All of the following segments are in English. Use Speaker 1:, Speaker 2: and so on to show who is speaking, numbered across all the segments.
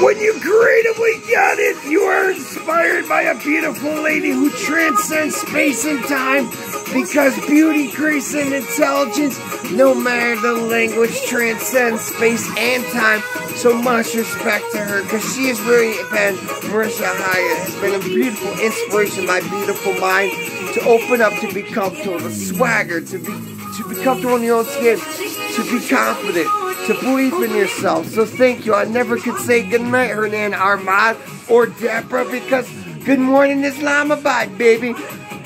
Speaker 1: When you creatively got it, you are inspired by a beautiful lady who transcends space and time because beauty, grace, and intelligence, no matter the language, transcends space and time. So much respect to her because she has really been, Mehwish Hayat has been a beautiful inspiration, my beautiful mind, to open up, to be comfortable, to swagger, to be, to be comfortable in your own skin, to be confident to believe in yourself. So thank you. I never could say goodnight, Hernan Armad or Deborah, because good morning, Islamabad, baby.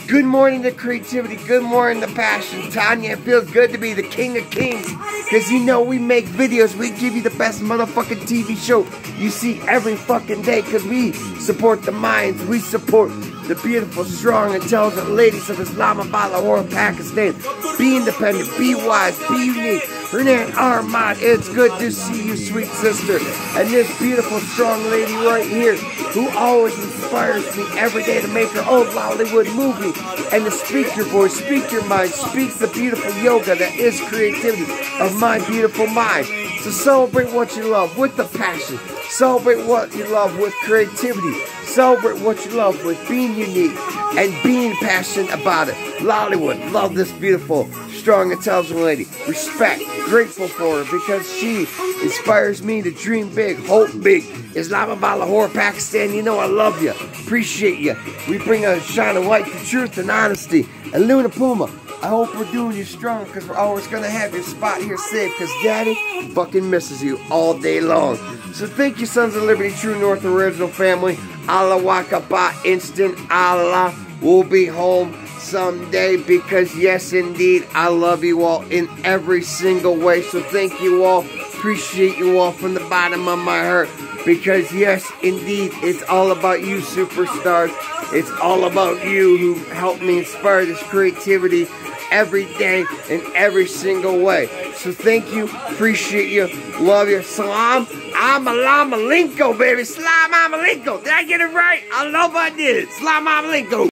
Speaker 1: Good morning to creativity. Good morning to passion. Tanya, it feels good to be the king of kings. Because you know we make videos. We give you the best motherfucking TV show you see every fucking day. Because we support the minds. We support the beautiful, strong, intelligent ladies of Islamabad, Lahore, Pakistan. Be independent, be wise, be unique. Hernan Armad, it's good to see you, sweet sister. And this beautiful, strong lady right here who always inspires me every day to make her own Hollywood movie and to speak your voice, speak your mind, speak the beautiful yoga that is creativity of my beautiful mind. So celebrate what you love with the passion. Celebrate what you love with creativity. Celebrate what you love with being unique and being passionate about it. Lollywood, love this beautiful, strong, intelligent lady. Respect, grateful for her because she inspires me to dream big, hope big. Islamabad, Lahore, Pakistan, you know I love you. Appreciate you. We bring a shine of light to truth and honesty. And Luna Puma, I hope we're doing you strong because we're always going to have your spot here safe because Daddy fucking misses you all day long. So thank you, Sons of Liberty, True North Original Family. Allahu Akbar Instant Allah We'll be home someday because yes indeed I love you all in every single way so thank you all appreciate you all from the bottom of my heart because yes indeed it's all about you superstars it's all about you who helped me inspire this creativity every day in every single way so thank you appreciate you love you salam I'm a Lama Linko, baby. Salam Amalinko. Did I get it right? I love I did it. Salam Amalinko.